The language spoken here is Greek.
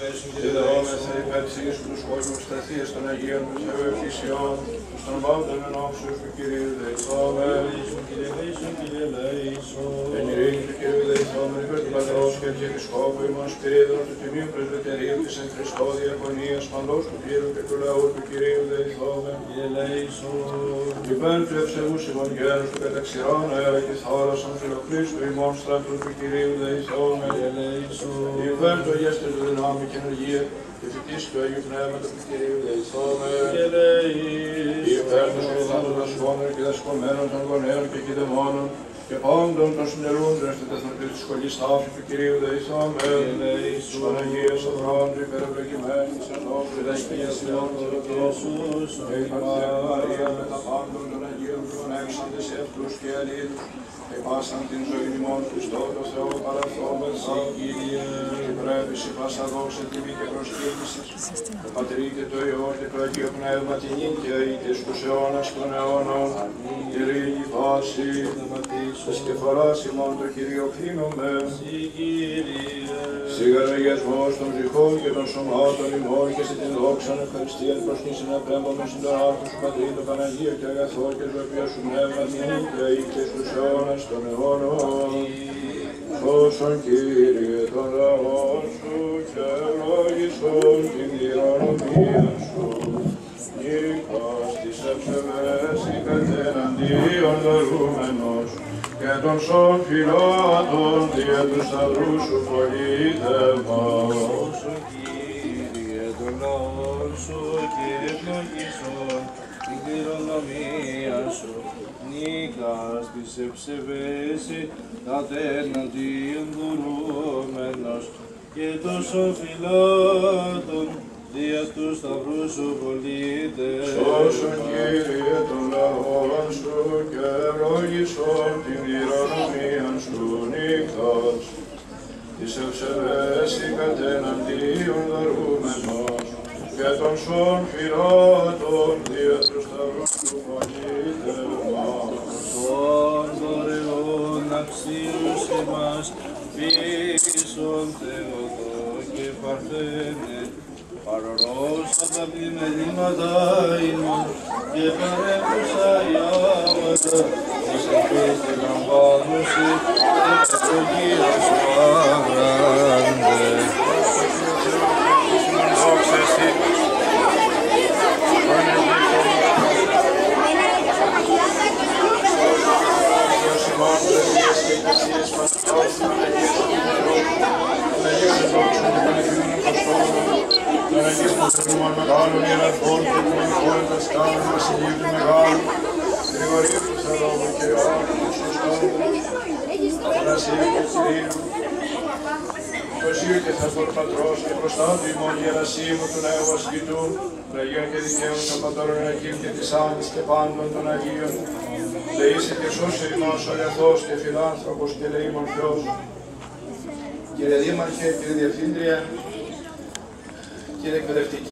Και δεχόμεθα υπέρ της υγείας του κόσμου σταθείας των Αγίων μας ευευχησιών, στον πάντων εν όψους του Κυρίου δεηθόμεν. Εν ειρήνη του Κυρίου δεηθόμεν, υπέρ του Πατρός και Αρχιεπισκόπου ημών Σπυρίδων του Τιμίου Πρεσβυτερίου της εν Χριστώ Διακονίας, παντός του Κύριου και του λαού του Κυρίου δεηθόμεν. Υπέρ του ευσεβούς ημών γέρους του καταξηρών αέρα και θόρασον φιλοχρίστου ημών στρατού του Κυρίου δεηθόμεν. Υπέρ του αγιαστηρ του δυνάμει και ενεργία και φυτής του Αγίου Πνεύματος του Κυρίου δεηθόμεν. Υπέρ του σωθάτων των δασκόμενων και δασκομένων των γονέων και κηδεμόνων και πάντων των συνελούντων στην τεθνωτή της σχολής τάφη του Κυρίου δεηθόμεν. Της Παναγίας Αυρών του υπερευλογημένης εν νόμου της Αγίας Θεότοκος και η Παναγία Μαρία με τα πάντων των Αγίων του ανέξαντες εύκολους και αλήθους και πάσαν την ζωή ημών Χριστό το Θεό παραθόμεθα και πρέπει σε πάσα δόξα τιμή και προσκύνηση το Πατρί και το Υιό και το Αγίο Πνεύμα την νίκαια είτε στους αιώνας των αιώνων ειρήνη βάση της κεφαλάς ημών το Κυρίο κλείνουμε. Σιγαραγιασμός των ψυχών και των σωμάτων ημών και σε την δόξα ευχαριστία προσκύνηση να πρέμπαμε στην τον Άρχο σου Πατρί το Παναγίο και αγαθό και ζωοποιία σου πνεύμα την νίκαια είτε στους αιώνας των αιώνων. Σώσον Κύριε τον λαό σου και ευλόγησον την κληρονομία και των σών φιλάτων δια τους σταυρούς σου πολίτευμα. Κύριε τον λαό σου και ευλογήσον την κληρονομία σου. Νίκας της ευσεβέση κατέναντίον δωρούμενος και τόσο φυλάτων δια τους σταυρούς σου πολίτες. Σώσον Κύριε τον Της ευσεβές κατεναντίον δωρούμενος και των σών φιλάτων δια του σταυρού σου πολίτευμα. Τον δωρεών αξίους εμάς πίσον Θεοδό και Παρθένε παρορός αγαπημενήματα ημών και παρέχουσα η άματα της ευχής την λαμβάνωση και το κύριο Παναγίας του Θεού μεγάλων ιεραρχών και του Μενικών δασκάλων Βασιλείου του Μεγάλου, Γρηγορίου του Θεού και Ιωάννου του Σωστόνου, Αθανασίου και Κυρίου, Ιωσίου και Θεός Πατρός και προστάτου ημών Ιερασίμου του Νέου Ασκητού, των Αγίων και Δικαίων των Πατώρων Αγίων και της Άμμης και πάντων των Αγίων, Δεήσε και σώσε ημάς ο αγαθός και φιλάνθρωπος και ελεήμων Θεός. Κύριε Δήμαρχε, κύριε Διευθύντρια, κύριε Εκπαιδευτική,